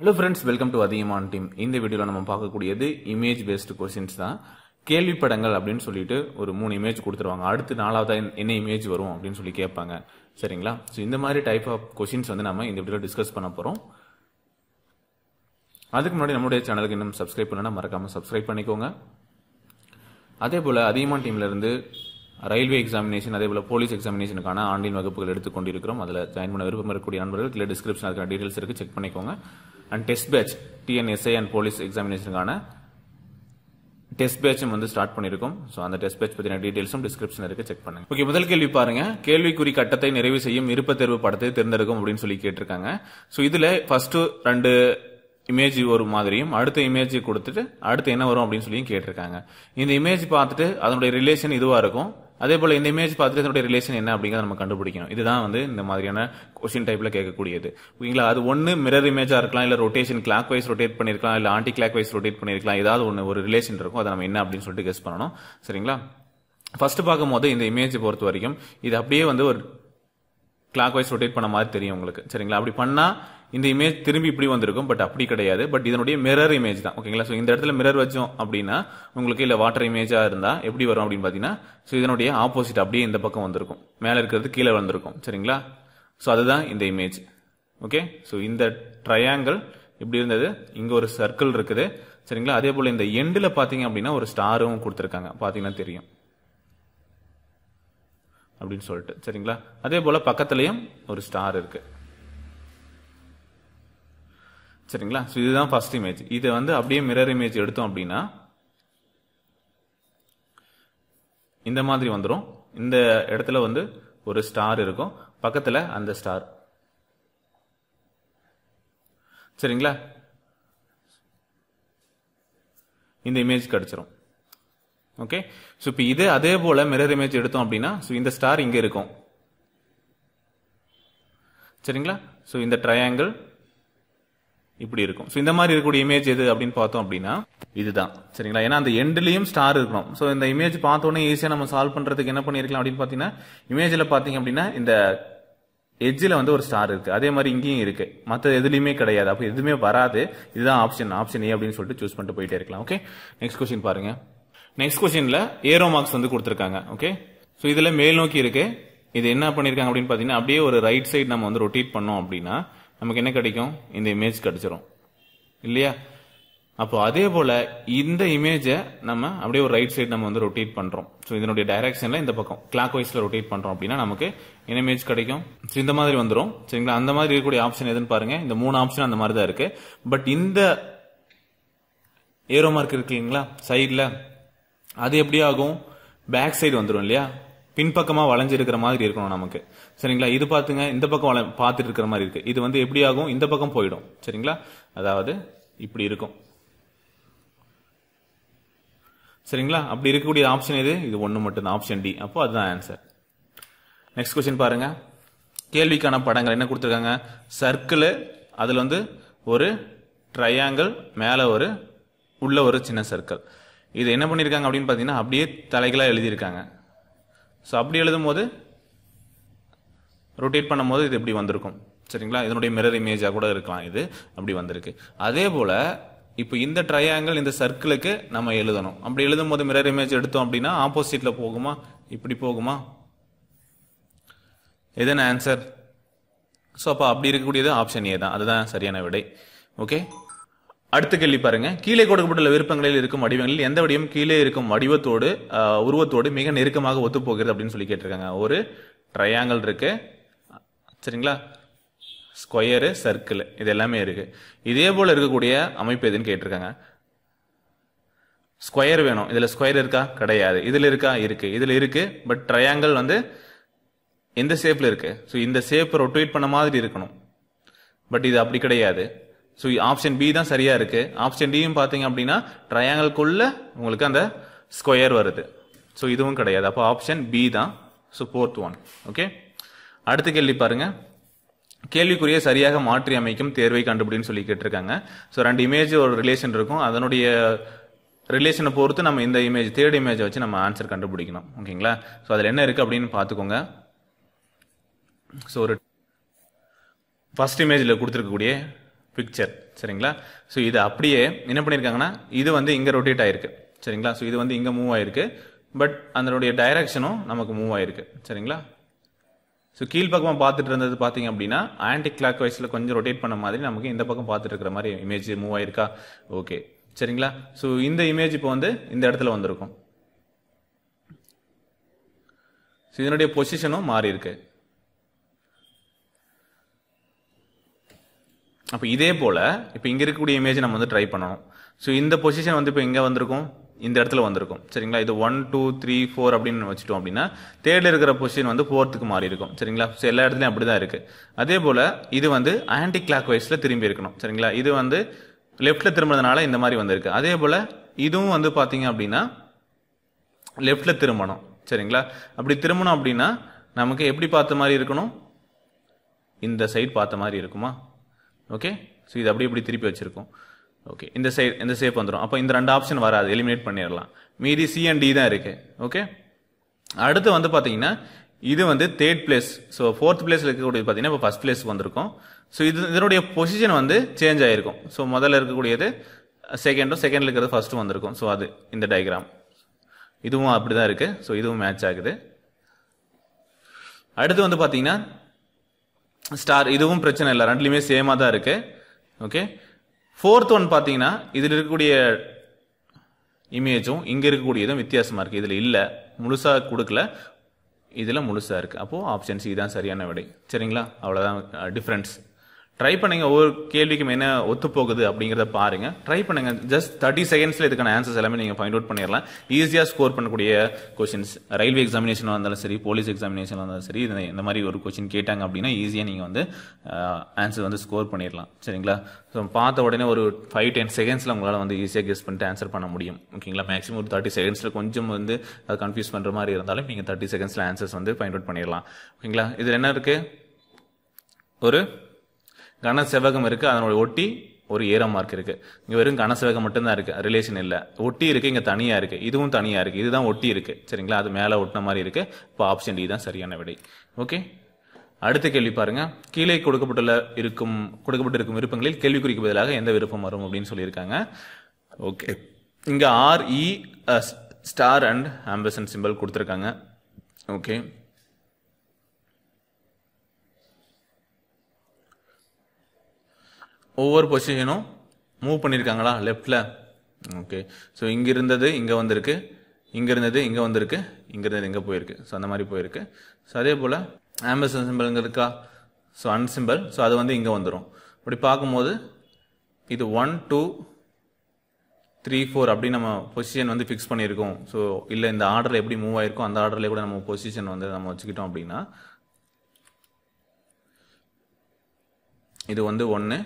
Hello friends welcome to அதிகமான team இந்த வீடியோவில் நம்ம பார்க்கக்கூடியது இமேஜ் பேஸ்டு கொஸ்டின்ஸ் தான். கேள்வி படங்கள் அப்படின்னு சொல்லிட்டு ஒரு மூணு இமேஜ் கொடுத்துருவாங்க. அடுத்து நாலாவதாக என்ன இமேஜ் வரும் அப்படின்னு சொல்லி கேட்பாங்க. சரிங்களா? ஸோ இந்த மாதிரி டைப் ஆஃப் கொஷின்ஸ் வந்து நம்ம இந்த வீடியோவில் டிஸ்கஸ் பண்ண போகிறோம் அதுக்கு முன்னாடி நம்மளுடைய சேனலுக்கு இன்னும் சப்ஸ்கிரைப் பண்ணனா மறக்காமல் சப்ஸ்கிரைப் பண்ணிக்கோங்க. அதே போல் அதிகமான டீம்லேருந்து ரயில்வே எக்ஸாமினேஷன் அதே போல் போலீஸ் எக்ஸாமினேஷனுக்கான ஆன்லைன் வகுப்புகள் எடுத்துக் கொண்டிருக்கிறோம் அதில் ஜாயின் பண்ண விருப்பம் இருக்கக்கூடிய நண்பர்கள் இல்லை டிஸ்கிரிப்ஷன் அதுக்கான டீட்டெயில்ஸ் இருக்குது செக் பண்ணிக்கோங்க. And test batch TNSI and police எக்ஸாமினேஷனுக்கான test பேட்சும் வந்து ஸ்டார்ட் பண்ணிருக்கோம். ஸோ அந்த டெஸ்ட் பேட்ச் பற்றின டீடைல்ஸும் டிஸ்கிரிப்ஷன் இருக்கு. செக் பண்ணுங்க. ஓகே முதல் கேள்வி பாருங்க. கேள்விக்குறி கட்டத்தை நிறைவு செய்யும் விருப்ப தேர்வு படத்தை தேர்ந்தெடுக்கும் அப்படின்னு சொல்லி கேட்டிருக்காங்க. ஸோ இதுல ஃபர்ஸ்ட் ரெண்டு இமேஜ் ஒரு மாதிரியும் அடுத்த இமேஜ் கொடுத்துட்டு அடுத்து என்ன வரும் அப்படின்னு சொல்லி கேட்டிருக்காங்க. இந்த இமேஜ் பார்த்துட்டு அதனுடைய ரிலேஷன் இதுவாக இருக்கும். அதே போல் இந்த இமேஜ் பார்த்துட்டு அதனுடைய ரிலேஷன் என்ன அப்படிங்கிறத நம்ம கண்டுபிடிக்கணும். இதுதான் வந்து இந்த மாதிரியான கொஸ்டின் டைப்பில் கேட்கக்கூடியது. ஓகேங்களா? அது ஒன்று மிரர் இமேஜாக இருக்கலாம் இல்லை ரொட்டேஷன் கிளாக் வைஸ் ரொட்டேட் பண்ணியிருக்கலாம் இல்லை ஆன்டி கிளாக் வைஸ் ரொட்டேட் பண்ணியிருக்கலாம். ஏதாவது ஒன்று ஒரு ரிலேஷன் இருக்கும். அதை நம்ம என்ன அப்படின்னு சொல்லிட்டு கெஸ் பண்ணணும். சரிங்களா? ஃபர்ஸ்ட் பார்க்கும்போது இந்த இமேஜ் பொறுத்த வரைக்கும் இது அப்படியே வந்து ஒரு கிளாக் வைஸ் ரொட்டேட் பண்ண மாதிரி தெரியும் உங்களுக்கு. சரிங்களா? அப்படி பண்ணால் இந்த இமேஜ் திரும்பி இப்படி வந்திருக்கும் பட் அப்படி கிடையாது. பட் இதனுடைய மிரர் இமேஜ் தான். ஓகேங்களா ஸோ இந்த இடத்துல மிரர் வச்சோம் அப்படின்னா உங்களுக்கு இல்லை வாட்டர் இமேஜாக இருந்தால் எப்படி வரும் அப்படின்னு பார்த்தீங்கன்னா ஸோ இதனுடைய ஆப்போசிட் அப்படியே இந்த பக்கம் வந்திருக்கும். மேலே இருக்கிறது கீழே வந்திருக்கும். சரிங்களா? ஸோ அதுதான் இந்த இமேஜ் ஓகே ஸோ இந்த ட்ரையாங்கிள் இப்படி இருந்தது? இங்கே ஒரு சர்க்கிள் இருக்குது. சரிங்களா? அதே போல் இந்த எண்டில் பார்த்தீங்க அப்படின்னா ஒரு ஸ்டாரும் கொடுத்துருக்காங்க. பார்த்தீங்கன்னா தெரியும். அப்படின்னு சொல்லிட்டு. சரிங்களா? அதே போல் பக்கத்துலேயும் ஒரு ஸ்டார் இருக்குது சரிங்களா? ஸோ இதுதான் ஃபர்ஸ்ட் இமேஜ் இதை வந்து அப்படியே மிரர் இமேஜ் எடுத்தோம் அப்படின்னா இந்த மாதிரி வந்துடும் இந்த இடத்துல வந்து ஒரு ஸ்டார் இருக்கும். பக்கத்தில் அந்த ஸ்டார் சரிங்களா? இந்த இமேஜ் கிடச்சிரும். ஓகே ஸோ இப்போ இது அதே போல் மிரர் இமேஜ் எடுத்தோம் அப்படின்னா ஸோ இந்த ஸ்டார் இங்கே இருக்கும். சரிங்களா? ஸோ இந்த ட்ரையாங்கிள் இப்படி இருக்கும். ஸோ இந்த மாதிரி இருக்கக்கூடிய இமேஜ் எது அப்படின்னு பார்த்தோம் அப்படின்னா இதுதான். சரிங்களா? ஏன்னா அந்த எண்ட்லேயும் ஸ்டார் இருக்கணும். ஸோ இந்த இமேஜ் பார்த்தோன்னே ஈஸியாக நம்ம சால்வ் பண்ணுறதுக்கு என்ன பண்ணியிருக்கலாம் அப்படின்னு பார்த்தீங்கன்னா இமேஜில் பார்த்தீங்க அப்படின்னா இந்த எஜ்ஜில் வந்து ஒரு ஸ்டார் இருக்குது அதே மாதிரி இங்கேயும் இருக்குது மற்ற எதுலையுமே கிடையாது. அப்போ எதுவுமே வராது. இதுதான் ஆப்ஷன் ஆப்ஷன் ஏ அப்படின்னு சொல்லிட்டு சூஸ் பண்ணிட்டு போயிட்டே இருக்கலாம். ஓகே நெக்ஸ்ட் கொஸ்டின் பாருங்க. நெக்ஸ்ட் கொஸ்டினில் ஏரோ மார்க்ஸ் வந்து கொடுத்துருக்காங்க. ஓகே ஸோ இதில் மேல் நோக்கி இருக்குது இது என்ன பண்ணியிருக்காங்க அப்படின்னு பார்த்தீங்கன்னா அப்படியே ஒரு ரைட் சைடு நம்ம வந்து ரொட்டேட் பண்ணோம் அப்படின்னா நமக்கு என்ன கிடைக்கும்? இந்த இமேஜ் கிடைச்சிரும். இல்லையா? அப்போ அதே போல இந்த இமேஜை நம்ம அப்படியே ஒரு ரைட் சைடு நம்ம வந்து ரொட்டேட் பண்றோம். ஸோ இதனுடைய டைரக்ஷன்ல இந்த பக்கம் கிளாக் வைஸ்ல ரொட்டேட் பண்றோம் அப்படின்னா நமக்கு என்ன இமேஜ் கிடைக்கும்? ஸோ இந்த மாதிரி வந்துடும் சரிங்களா? அந்த மாதிரி இருக்கக்கூடிய ஆப்ஷன் எதுன்னு பாருங்க. இந்த மூணு ஆப்ஷன் அந்த மாதிரி தான் இருக்கு. பட் இந்த ஏரோ மார்க் இருக்கு இல்லைங்களா? சைட்ல அது எப்படி ஆகும்? பேக் சைடு வந்துடும் இல்லையா? பின்பக்கமாக வளைஞ்சிருக்கிற மாதிரி இருக்கணும் நமக்கு. சரிங்களா? இது பார்த்துங்க இந்த பக்கம் வள பார்த்துட்டு இருக்கிற மாதிரி இருக்குது இது வந்து எப்படி ஆகும்? இந்த பக்கம் போயிடும். சரிங்களா? அதாவது இப்படி இருக்கும். சரிங்களா? அப்படி இருக்கக்கூடிய ஆப்ஷன் எது? இது ஒன்று மட்டும் தான் ஆப்ஷன் டி அப்போ அதுதான் ஆன்சர் நெக்ஸ்ட் கொஸ்டின் பாருங்க. கேள்விக்கான படங்கள் என்ன கொடுத்துருக்காங்க? சர்க்கிள் அதில் வந்து ஒரு ட்ரையாங்கிள் மேலே ஒரு உள்ள ஒரு சின்ன சர்க்கிள் இது என்ன பண்ணியிருக்காங்க அப்படின்னு பார்த்தீங்கன்னா அப்படியே தலைகளாக எழுதியிருக்காங்க. ஸோ அப்படி எழுதும் போது ரொட்டேட் பண்ணும்போது இது இப்படி வந்திருக்கும்? சரிங்களா? இதனுடைய மிரர் இமேஜாக கூட இருக்கலாம் இது. அப்படி வந்திருக்கு. அதே போல் இப்போ இந்த ட்ரையாங்கிள் இந்த சர்க்கிளுக்கு நம்ம எழுதணும். அப்படி எழுதும் போது மிரர் இமேஜ் எடுத்தோம் அப்படின்னா ஆப்போசிட்டில் போகுமா? இப்படி போகுமா? எதன் ஆன்சர் ஸோ அப்போ அப்படி இருக்கக்கூடியது ஆப்ஷன் ஏ தான். அதுதான் சரியான விடை. ஓகே அடுத்த கேள்வி பாருங்க. கீழே கொடுக்கப்பட்டுள்ள விருப்பங்களில் இருக்கும் வடிவங்களில் எந்த வடிவம் கீழே இருக்கும் வடிவத்தோடு உருவத்தோடு மிக நெருக்கமாக ஒத்துப்போகிறது அப்படின்னு சொல்லி கேட்டிருக்காங்க. ஒரு ட்ரையாங்கிள் இருக்கு. சரிங்களா? ஸ்கொயரு சர்க்கிள் இது எல்லாமே இருக்கு. இதே போல இருக்கக்கூடிய அமைப்பு எதுன்னு கேட்டிருக்காங்க. ஸ்கொயர் வேணும். இதுல ஸ்கொயர் இருக்கா? கிடையாது. இதுல இருக்கா? இருக்கு. இதுல இருக்கு. பட் ட்ரையாங்கிள் வந்து எந்த ஷேப்ல இருக்கு. ஸோ இந்த ஷேப் ரொட்டேட் பண்ண மாதிரி இருக்கணும். பட் இது அப்படி கிடையாது. ஸோ ஆப்ஷன் பி தான் சரியாக இருக்குது ஆப்ஷன் டியும் பார்த்தீங்க அப்படின்னா ட்ரையாங்கிள்குள்ளே உங்களுக்கு அந்த ஸ்கொயர் வருது. ஸோ இதுவும் கிடையாது. அப்போ ஆப்ஷன் பி தான். ஸோ ஃபோர்த் ஒன் ஓகே அடுத்த கேள்வி பாருங்கள் கேள்விக்குரிய சரியாக மாற்றி அமைக்கும் தேர்வை கண்டுபிடின்னு சொல்லி கேட்டிருக்காங்க. ஸோ ரெண்டு இமேஜ் ஒரு ரிலேஷன் இருக்கும். அதனுடைய ரிலேஷனை பொறுத்து நம்ம இந்த இமேஜ் தேர்ட் இமேஜை வச்சு நம்ம ஆன்சர் கண்டுபிடிக்கணும். ஓகேங்களா? ஸோ அதில் என்ன இருக்குது அப்படின்னு பார்த்துக்கோங்க. ஸோ ஒரு ஃபர்ஸ்ட் இமேஜில் கொடுத்துருக்கக்கூடிய பிக்சர் சரிங்களா? ஸோ இது அப்படியே என்ன பண்ணியிருக்காங்கன்னா இது வந்து இங்கே ரொட்டேட் ஆயிருக்கு. சரிங்களா? ஸோ இது வந்து இங்கே மூவ் ஆயிருக்கு. பட் அதனுடைய டைரக்ஷனும் நமக்கு மூவ் ஆயிருக்கு. சரிங்களா? ஸோ கீழ்ப்பக்கமாக பார்த்துட்டு இருந்தது பார்த்தீங்க அப்படின்னா ஆன்டி கிளாக் வைஸில் கொஞ்சம் ரொட்டேட் பண்ண மாதிரி நமக்கு இந்த பக்கம் பார்த்துட்டு இருக்கிற மாதிரி இமேஜ் மூவ் ஆயிருக்கா? ஓகே சரிங்களா? ஸோ இந்த இமேஜ் இப்போ வந்து இந்த இடத்துல வந்திருக்கும். ஸோ இதனுடைய பொசிஷனும் மாறி இருக்கு அப்போ இதே போல் இப்போ இங்கே இருக்கக்கூடிய இமேஜ் நம்ம வந்து ட்ரை பண்ணணும். ஸோ இந்த பொசிஷன் வந்து இப்போ எங்கே வந்திருக்கும் இந்த இடத்துல வந்திருக்கும். சரிங்களா? இது ஒன் டூ த்ரீ ஃபோர் அப்படின்னு வச்சுட்டோம் அப்படின்னா தேர்டில் இருக்கிற பொசிஷன் வந்து ஃபோர்த்துக்கு மாறி இருக்கும். சரிங்களா? ஸோ எல்லா இடத்துலையும் அப்படி தான் இருக்குது அதே போல் இது வந்து ஆன்டி கிளாக் வைஸில் திரும்பி இருக்கணும். சரிங்களா? இது வந்து லெஃப்ட்டில் திரும்பினதுனால இந்த மாதிரி வந்திருக்கு. அதே போல் இதுவும் வந்து பார்த்தீங்க அப்படின்னா லெஃப்ட்டில் திரும்பணும். சரிங்களா? அப்படி திரும்பணும் அப்படின்னா நமக்கு எப்படி பார்த்த மாதிரி இருக்கணும்? இந்த சைட் பார்த்த மாதிரி இருக்குமா? ஓகே ஸோ இது அப்படி இப்படி திருப்பி வச்சுருக்கோம். ஓகே இந்த சைடு இந்த சேப் வந்துடும் அப்போ இந்த ரெண்டு ஆப்ஷன் வராது. எலிமினேட் பண்ணிடலாம். மீதி சி அண்ட் டி தான் இருக்குது ஓகே அடுத்து வந்து பார்த்தீங்கன்னா இது வந்து தேர்ட் பிளேஸ் ஸோ ஃபோர்த் பிளேஸில் இருக்கக்கூடியது பார்த்தீங்கன்னா இப்போ ஃபர்ஸ்ட் பிளேஸ்க்கு வந்திருக்கும். ஸோ இது இதனுடைய பொசிஷன் வந்து சேஞ்ச் ஆகிருக்கும் ஸோ முதல்ல இருக்கக்கூடியது செகண்டும் செகண்டில் இருக்கிறது ஃபஸ்ட்டும் வந்திருக்கும். ஸோ அது இந்த டயக்ராம் இதுவும் அப்படி தான் இருக்குது ஸோ இதுவும் மேட்ச் ஆகுது. அடுத்து வந்து பார்த்தீங்கன்னா ஸ்டார் இதுவும் பிரச்சனை இல்லை. ரெண்டுலையுமே சேமாக தான் இருக்கு. ஓகே ஃபோர்த் ஒன் பார்த்தீங்கன்னா இதில் இருக்கக்கூடிய இமேஜும் இங்கே இருக்கக்கூடியதும் வித்தியாசமாக இருக்குது இதில் இல்லை. முழுசாக கொடுக்கல. இதில் முழுசாக இருக்குது அப்போது ஆப்ஷன் சி தான் சரியான விடை. சரிங்களா? அவ்வளோதான் டிஃப்ரென்ஸ் uh, ட்ரை பண்ணுங்க ஒவ்வொரு கேள்விக்கும் என்ன ஒத்து போகுது அப்படிங்கிறத பாருங்க. ட்ரை பண்ணுங்க ஜஸ்ட் தேர்ட்டி செகண்ட்ஸ்ல இதுக்கான ஆன்சர்ஸ் எல்லாமே நீங்க ஃபைண்ட் அவுட் பண்ணிடலாம் ஈஸியா ஸ்கோர் பண்ணக்கூடிய கொஸ்டின்ஸ் ரயில்வே எக்ஸாமினேஷன் இருந்தாலும் சரி போலீஸ் எக்ஸாமினேஷன் இருந்தாலும் சரி இந்த- இந்த மாதிரி ஒரு கொஸ்டின் கேட்டாங்க அப்படின்னா ஈஸியா நீங்க வந்து ஆன்சர் வந்து ஸ்கோர் பண்ணிடலாம் சரிங்களா? ஸோ பார்த்த உடனே ஒரு ஃபைவ் டென் செகண்ட்ஸில் உங்களால் வந்து ஈஸியாக கெஸ் பண்ணிட்டு ஆன்சர் பண்ண முடியும். ஓகேங்களா மேக்ஸிமம் ஒரு தேர்ட்டி செகண்ட்ஸில் கொஞ்சம் வந்து அது கன்ஃபியூஸ் பண்ணுற மாதிரி இருந்தாலும் நீங்கள் தேர்ட்டி செகண்ட்ஸில் ஆன்சர்ஸ் வந்து ஃபைண்ட் அவுட் பண்ணிடலாம் ஓகேங்களா இதில் என்ன இருக்குது ஒரு கன செவ்வகம் அதனோட ஒட்டி ஒரு ஏர மார்க் இருக்குது இங்கே வெறும் கன செவ்வகம் மட்டும்தான் இருக்குது ரிலேஷன் இல்லை. ஒட்டி இருக்குது இங்கே தனியாக இருக்குது இதுவும் தனியாக இருக்குது இதுதான் ஒட்டி இருக்குது சரிங்களா? அது மேலே ஒட்டின மாதிரி இருக்குது இப்போ ஆப்ஷன் டி தான் சரியான விடை. ஓகே அடுத்த கேள்வி பாருங்க. கீழே கொடுக்கப்பட்டுள்ள இருக்கும் கொடுக்கப்பட்டிருக்கும் விருப்பங்களில் கேள்விக்குறிக்கு பதிலாக எந்த விருப்பம் வரும் அப்படின்னு சொல்லியிருக்காங்க. ஓகே இங்கே R E star and ampersand symbol கொடுத்துருக்காங்க. ஓகே ஒவ்வொரு பொசிஷனும் மூவ் பண்ணியிருக்காங்களா லெஃப்டில் ஓகே ஸோ இங்கே இருந்தது இங்கே வந்திருக்கு. இங்கே இருந்தது இங்கே வந்திருக்கு. இங்கே இருந்தது இங்கே போயிருக்கு. ஸோ அந்த மாதிரி போயிருக்கு. ஸோ அதே போல் ஆம்பசன் சிம்பிள் இருக்கா? ஸோ அன் சிம்பிள் ஸோ அது வந்து இங்கே வந்துடும் அப்படி பார்க்கும்போது இது ஒன் டூ த்ரீ ஃபோர் அப்படி நம்ம பொசிஷன் வந்து ஃபிக்ஸ் பண்ணியிருக்கோம். ஸோ இல்லை இந்த ஆர்டர் எப்படி மூவ் ஆயிருக்கோ அந்த ஆர்டர்லேயே கூட நம்ம பொசிஷன் வந்து நம்ம வச்சுக்கிட்டோம் அப்படின்னா இது வந்து ஒன்று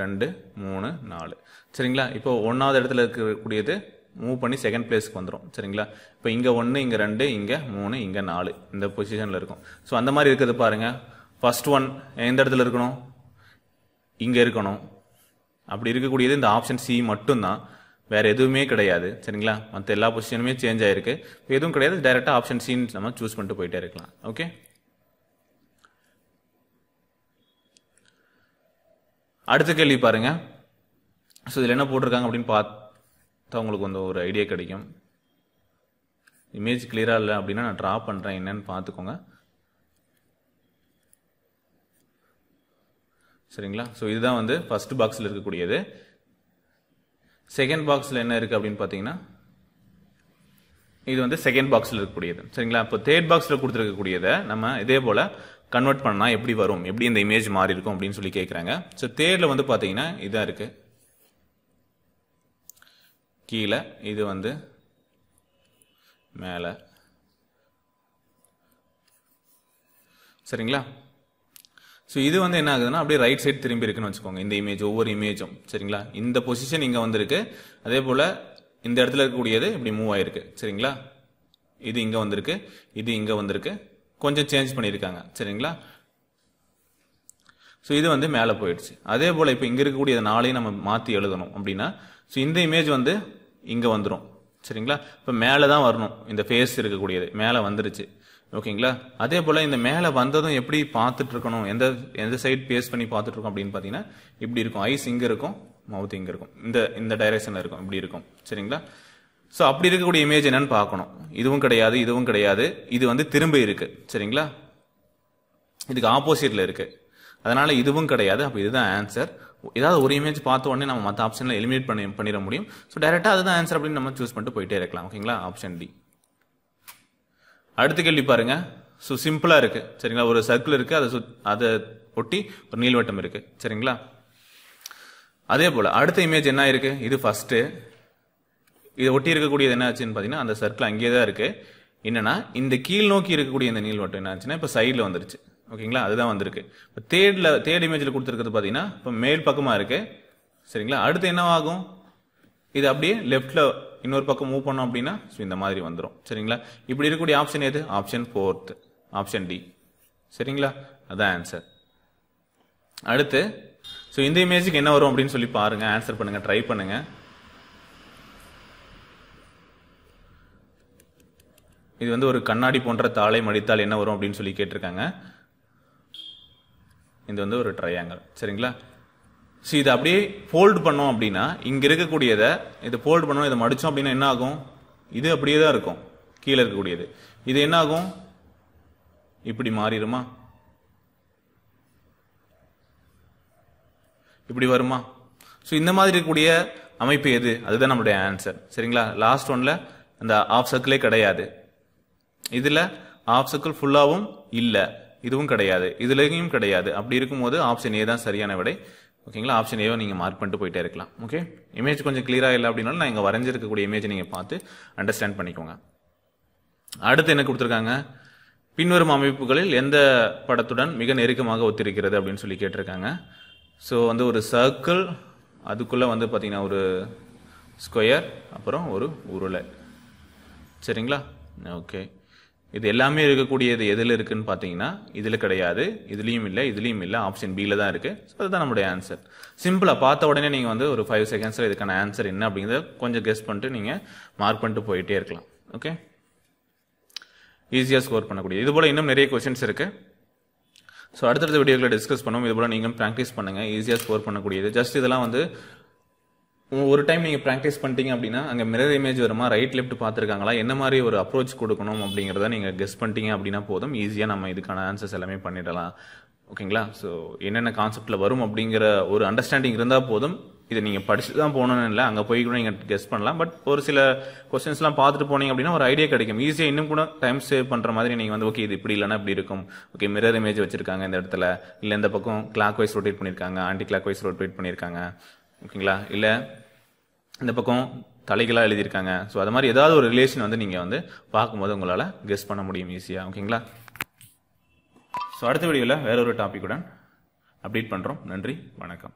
ரெண்டு மூணு நாலு. சரிங்களா? இப்போ ஒன்றாவது இடத்துல இருக்கக்கூடியது மூவ் பண்ணி செகண்ட் பிளேஸ்க்கு வந்துடும் சரிங்களா? இப்போ இங்கே ஒன்று இங்கே ரெண்டு இங்கே மூணு இங்கே நாலு. இந்த பொசிஷனில் இருக்கும். ஸோ அந்த மாதிரி இருக்கிறது பாருங்கள் ஃபர்ஸ்ட் ஒன் எந்த இடத்துல இருக்கணும்? இங்கே இருக்கணும். அப்படி இருக்கக்கூடியது இந்த ஆப்ஷன் சி மட்டும்தான். வேறு எதுவுமே கிடையாது. சரிங்களா? மற்ற எல்லா பொசிஷனுமே சேஞ்ச் ஆகிருக்கு இப்போ எதுவும் கிடையாது. டேரெக்டாக ஆப்ஷன் சின்னு நம்ம சூஸ் பண்ணிட்டு போயிட்டே இருக்கலாம். ஓகே அடுத்த கேள்வி பாருங்க. ஸோ இதில் என்ன போட்டிருக்காங்க அப்படின்னு பார்த்தா உங்களுக்கு வந்து ஒரு ஐடியா கிடைக்கும். இமேஜ் கிளியராக இல்லை அப்படின்னா நான் ட்ரா பண்ணுறேன் என்னன்னு பார்த்துக்கோங்க. சரிங்களா? ஸோ இதுதான் வந்து ஃபர்ஸ்ட் பாக்ஸில் இருக்கக்கூடியது. செகண்ட் பாக்ஸில் என்ன இருக்குது அப்படின்னு பார்த்தீங்கன்னா இது வந்து செகண்ட் பாக்ஸில் இருக்கக்கூடியது. சரிங்களா? இப்போ தேர்ட் பாக்ஸில் கொடுத்துருக்கக்கூடியதை நம்ம இதே போல் கன்வெர்ட் பண்ணால் எப்படி வரும்? எப்படி இந்த இமேஜ் மாறி இருக்கும் அப்படின்னு சொல்லி கேட்குறாங்க ஸோ தேர்டில் வந்து பார்த்தீங்கன்னா இதாக இருக்குது கீழே இது வந்து மேலே. சரிங்களா? ஸோ இது வந்து என்ன ஆகுதுன்னா அப்படியே ரைட் சைடு திரும்பி இருக்குன்னு வச்சுக்கோங்க இந்த இமேஜ் ஒவ்வொரு இமேஜும் சரிங்களா? இந்த பொசிஷன் இங்கே வந்திருக்கு. அதே போல் இந்த இடத்துல இருக்கக்கூடியது இப்படி மூவ் ஆயிருக்கு. சரிங்களா? இது இங்கே வந்திருக்கு. இது இங்கே வந்திருக்கு. கொஞ்சம் சேஞ்ச் பண்ணியிருக்காங்க. சரிங்களா? ஸோ இது வந்து மேலே போயிடுச்சு. அதே போல் இப்போ இங்கே இருக்கக்கூடிய நாளையும் நம்ம மாற்றி எழுதணும் அப்படின்னா ஸோ இந்த இமேஜ் வந்து இங்கே வந்துடும் சரிங்களா? இப்போ மேலே தான் வரணும். இந்த ஃபேஸ் இருக்கக்கூடியது. மேலே வந்துருச்சு. ஓகேங்களா? அதே போல் இந்த மேலே வந்ததும் எப்படி பார்த்துட்டு இருக்கணும் எந்த எந்த சைட் பேஸ் பண்ணி பார்த்துட்டு இருக்கோம் அப்படின்னு பார்த்தீங்கன்னா இப்படி இருக்கும். ஐஸ் இங்கே இருக்கும் மவுத் இங்கே இருக்கும். இந்த இந்த டைரக்ஷனில் இருக்கும். இப்படி இருக்கும். சரிங்களா? ஸோ அப்படி இருக்கக்கூடிய இமேஜ் என்னன்னு பார்க்கணும். இதுவும் கிடையாது இதுவும் கிடையாது. இது வந்து திரும்ப இருக்கு. சரிங்களா? இதுக்கு ஆப்போசிட்ல இருக்கு. அதனால இதுவும் கிடையாது. அப்போ இதுதான் ஆன்சர் ஏதாவது ஒரு இமேஜ் பார்த்த உடனே நம்ம மற்ற ஆப்ஷனில் எலிமினேட் பண்ணி பண்ணிட முடியும். ஸோ டேரெக்டாக அதுதான் ஆன்சர் அப்படின்னு நம்ம சூஸ் பண்ணிட்டு போயிட்டே இருக்கலாம். ஓகேங்களா ஆப்ஷன் டி அடுத்த கேள்வி பாருங்க. ஸோ சிம்பிளாக இருக்கு. சரிங்களா? ஒரு சர்க்கிள் இருக்கு. அதை சுத்- அதை ஒட்டி ஒரு நீள்வட்டம் இருக்கு. சரிங்களா? அதே போல் அடுத்த இமேஜ் என்ன இருக்கு? இது ஃபஸ்ட்டு இதை ஒட்டி இருக்கக்கூடியது என்ன ஆச்சுன்னு பார்த்தீங்கன்னா அந்த சர்க்கிள் அங்கேயே தான் இருக்குது என்னென்னா இந்த கீழ் நோக்கி இருக்கக்கூடிய இந்த நீள்வட்டம் என்ன ஆச்சுன்னா இப்போ சைடில் வந்துருச்சு. ஓகேங்களா? அதுதான் வந்திருக்கு. இப்போ தேர்டில் தேர்ட் இமேஜில் கொடுத்துருக்கிறது பார்த்தீங்கன்னா இப்போ மேல் பக்கமாக இருக்குது சரிங்களா? அடுத்து என்னவாகும்? ஆகும் இது அப்படியே லெஃப்டில் இன்னொரு பக்கம் மூவ் பண்ணோம் அப்படின்னா ஸோ இந்த மாதிரி வந்துடும் சரிங்களா? இப்படி இருக்கக்கூடிய ஆப்ஷன் எது? ஆப்ஷன் ஃபோர்த் ஆப்ஷன் டி சரிங்களா? அதான் ஆன்சர் அடுத்து ஸோ இந்த இமேஜுக்கு என்ன வரும் அப்படின்னு சொல்லி பாருங்கள் ஆன்சர் பண்ணுங்கள் ட்ரை பண்ணுங்கள் இது வந்து ஒரு கண்ணாடி போன்ற தாளை மடித்தால் என்ன வரும் அப்படின்னு சொல்லி கேட்டிருக்காங்க. இது வந்து ஒரு ட்ரையாங்கல் சரிங்களா? ஸோ இதை அப்படியே ஃபோல்டு பண்ணோம் அப்படின்னா இங்கே இருக்கக்கூடியதை இதை ஃபோல்டு பண்ணோம் இதை மடித்தோம் அப்படின்னா என்ன ஆகும்? இது அப்படியே தான் இருக்கும். கீழே இருக்கக்கூடியது. இது என்ன ஆகும்? இப்படி மாறிடுமா? இப்படி வருமா? ஸோ இந்த மாதிரி இருக்கக்கூடிய அமைப்பு எது? அதுதான் நம்மளுடைய ஆன்சர் சரிங்களா? லாஸ்ட் ஒன்ல அந்த ஆஃப் சர்க்கிளே கிடையாது. இதில் ஆஃப் ஃபுல்லாகவும் இல்லை. இதுவும் கிடையாது. இதுலேயும் கிடையாது. அப்படி இருக்கும்போது ஆப்ஷன் ஏ தான் சரியான விடை. ஓகேங்களா ஆப்ஷன் ஏவை நீங்கள் மார்க் பண்ணிட்டு போயிட்டே இருக்கலாம். ஓகே இமேஜ் கொஞ்சம் கிளியராக இல்லை அப்படின்னாலும் நான் இங்கே வரைஞ்சிருக்கக்கூடிய இமேஜ் நீங்கள் பார்த்து அண்டர்ஸ்டாண்ட் பண்ணிக்கோங்க. அடுத்து என்ன கொடுத்துருக்காங்க? பின்வரும் அமைப்புகளில் எந்த படத்துடன் மிக நெருக்கமாக ஒத்திருக்கிறது அப்படின்னு சொல்லி கேட்டிருக்காங்க. ஸோ வந்து ஒரு சர்க்கிள் அதுக்குள்ளே வந்து பார்த்தீங்கன்னா ஒரு ஸ்கொயர் அப்புறம் ஒரு உருளை. சரிங்களா? ஓகே இது எல்லாமே இருக்கக்கூடியது எதில் இருக்குன்னு பார்த்தீங்கன்னா இதில் கிடையாது. இதுலேயும் இல்லை இதுலேயும் இல்லை. ஆப்ஷன் பியில் தான் இருக்குது ஸோ அதுதான் நம்முடைய ஆன்சர் சிம்பிளாக பார்த்த உடனே நீங்கள் வந்து ஒரு ஃபைவ் செகண்ட்ஸில் இதுக்கான ஆன்சர் என்ன அப்படிங்கிறத கொஞ்சம் கெஸ் பண்ணிட்டு நீங்கள் மார்க் பண்ணிட்டு போயிட்டே இருக்கலாம். ஓகே ஈஸியாக ஸ்கோர் பண்ணக்கூடிய. இது போல் இன்னும் நிறைய கொஷின்ஸ் இருக்குது ஸோ அடுத்தடுத்த வீடியோக்களை டிஸ்கஸ் பண்ணுவோம். இது போல் நீங்களும் ப்ராக்டிஸ் பண்ணுங்கள் ஈஸியாக ஸ்கோர் பண்ணக்கூடியது. ஜஸ்ட் இதெல்லாம் வந்து ஒரு டைம் நீங்கள் ப்ராக்டிஸ் பண்ணிட்டீங்க அப்படின்னா அங்கே மிரர் இமேஜ் வருமா? ரைட் லெஃப்ட் பார்த்துருக்காங்களா? என்ன மாதிரி ஒரு அப்ரோச் கொடுக்கணும் அப்படிங்கிறத நீங்கள் கெஸ் பண்ணிட்டீங்க அப்படின்னா போதும். ஈஸியாக நம்ம இதுக்கான ஆன்சர்ஸ் எல்லாமே பண்ணிடலாம். ஓகேங்களா ஸோ என்னென்ன கான்செப்டில் வரும் அப்படிங்கிற ஒரு அண்டர்ஸ்டாண்டிங் இருந்தால் போதும். இதை நீங்கள் படிச்சு தான் போகணும்னு இல்லை அங்கே போய் கூட நீங்கள் கெஸ் பண்ணலாம். பட் ஒரு சில கொஸ்டின்ஸ்லாம் பார்த்துட்டு போனீங்க அப்படின்னா ஒரு ஐடியா கிடைக்கும். ஈஸியாக இன்னும் கூட டைம் சேவ் பண்ணுற மாதிரி நீங்கள் வந்து ஓகே இது இப்படி இல்லைன்னா இப்படி இருக்கும். ஓகே மிரர் இமேஜ் வச்சிருக்காங்க இந்த இடத்துல. இல்லை இந்த பக்கம் கிளாக் வைஸ் ரொட்டேட் பண்ணியிருக்காங்க ஆன்டி கிளாக் வைஸ் ரொட்டேட் பண்ணியிருக்காங்க ஓகேங்களா இல்லை இந்த பக்கம் தலைகளாக எழுதியிருக்காங்க. ஸோ அது மாதிரி ஏதாவது ஒரு ரிலேஷன் வந்து நீங்கள் வந்து பார்க்கும்போது உங்களால் கெஸ் பண்ண முடியும் ஈஸியாக ஓகேங்களா ஸோ அடுத்த வீடியோவில் வேற ஒரு டாபிக்குடன் அப்டேட் பண்ணுறோம் நன்றி வணக்கம்.